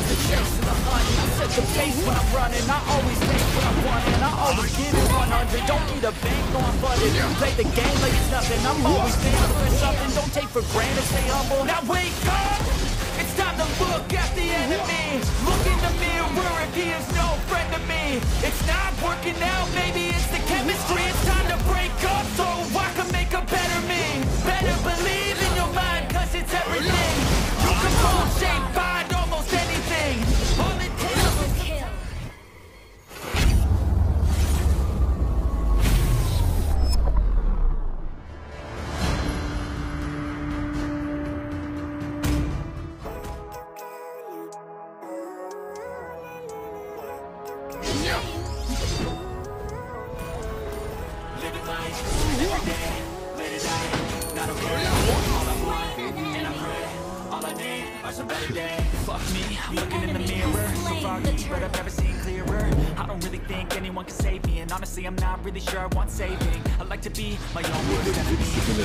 love the chase and the hunt I set the pace when I'm running. I always take what I want and I always give it 100 Don't need a bank, no I'm Play the game like it's nothing. I'm always thankful for something. Don't take for granted, stay humble. Now wake up! It's time to look at the enemy. Look in the mirror if he is no friend to me. It's not working out, Fuck me, I'm looking in the mirror. So foggy, but I've never seen clearer. I don't really think anyone can save me And honestly, I'm not really sure I want saving. I like to be my own worst enemy. You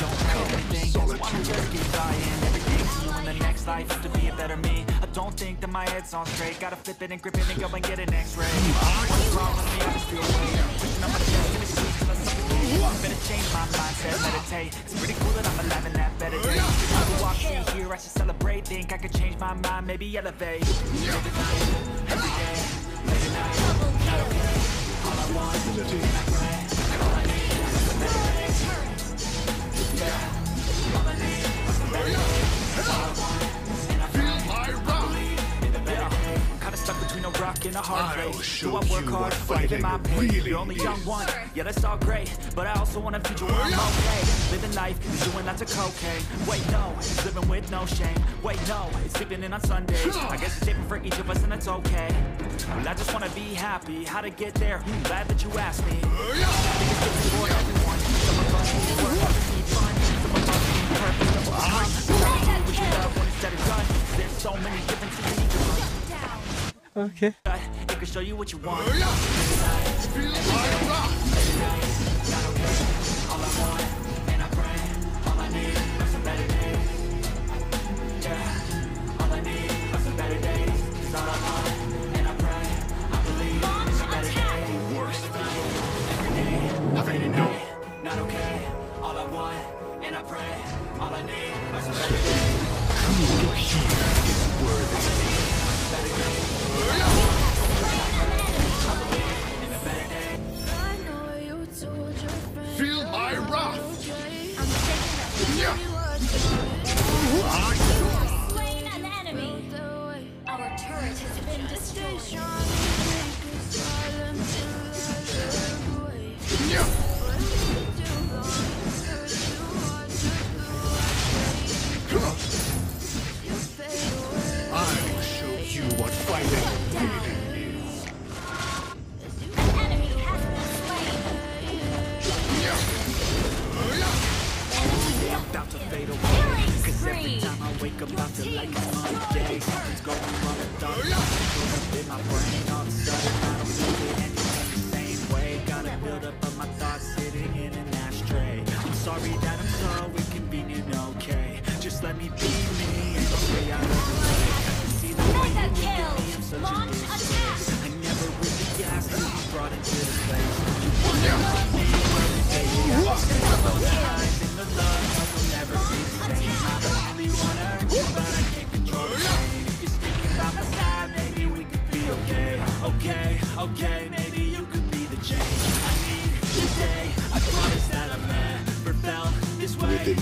don't have anything, so I just keep dying Everything to you in the next life is to be a better me. I don't think that my head's on straight Gotta flip it and grip it and go and get an x-ray What's wrong with me? I just feel weight Pushing on my chest till I suffocate Better change my mindset, meditate It's pretty cool that I'm alive and that better days I walk through here, I should celebrate Think I could change my mind, maybe elevate Every day, late at night Not okay, all I want, and Do I work you hard, what fight in fighting my pain? Really You're only young one, yeah that's all great But I also want a future where I'm okay. Living life is doing lots of cocaine. Wait no, it's living with no shame. Wait no, it's sleeping in on Sundays. I guess it's different for each of us and that's okay. Well I just wanna be happy, how to get there, hmm, glad that you asked me. I think it's different for everyone Some of us need work, others need fun Some of us need purpose, some of us Some wish you love when it's said and done There's so many differences in each of us Okay. Show you what you want Launch attack. Not okay, you. Every time I wake up, I feel like it's Monday. Something's going wrong with all the in my brain. All of a sudden, I don't feel it anymore the same way. Gotta build up of my thoughts sitting in an ashtray. I'm sorry that I'm so inconvenient, okay? Just let me be me and I'll stay out of the way. See the way you kill. I'm such Launch nuisance. attack. I never really asked be brought into this place. You wanna love me, baby, I was Double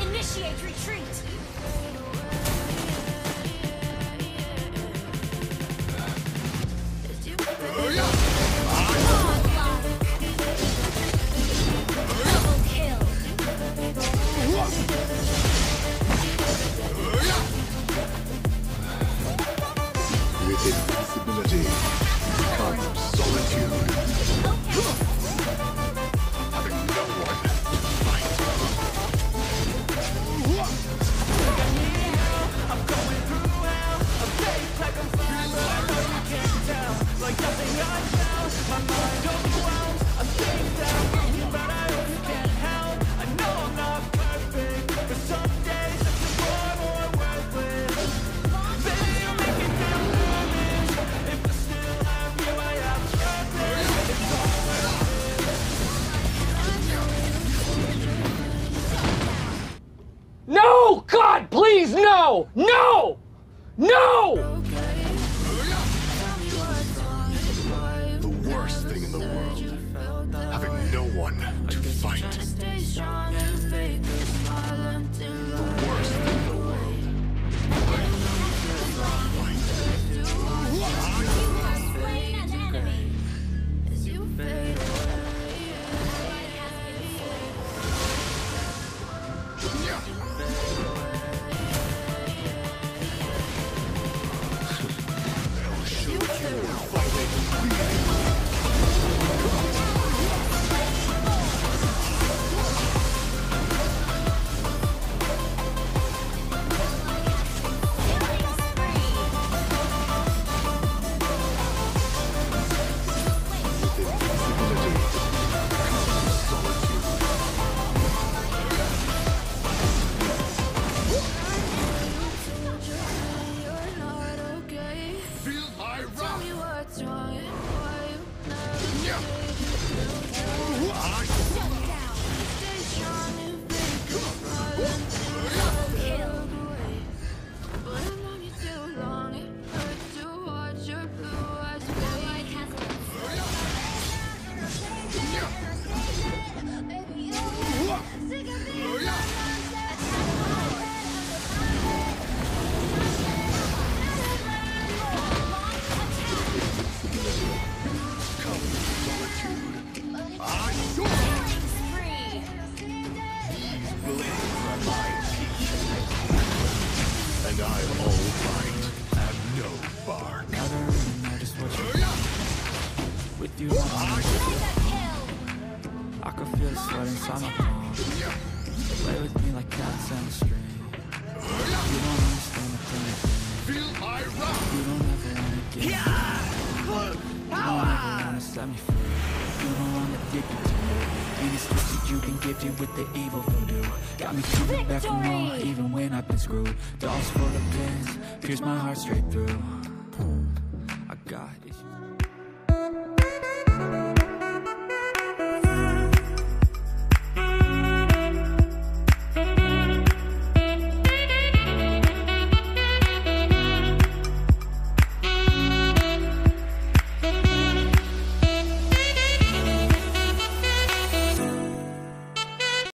Initiate retreat. No! No! No! The worst thing in the world. Having no one to fight. Invincibility Can feel the sweat inside my palms. Play with me like cats on a string. You don't understand the thing. Feel my wrath. You don't ever wanna get me. You don't wanna set me free. You don't wanna dig me to me. And it's twisted, you've been gifted with the evil voodoo. Got me coming back for more, even when I've been screwed. Dolls full of pins, pierce my heart straight through.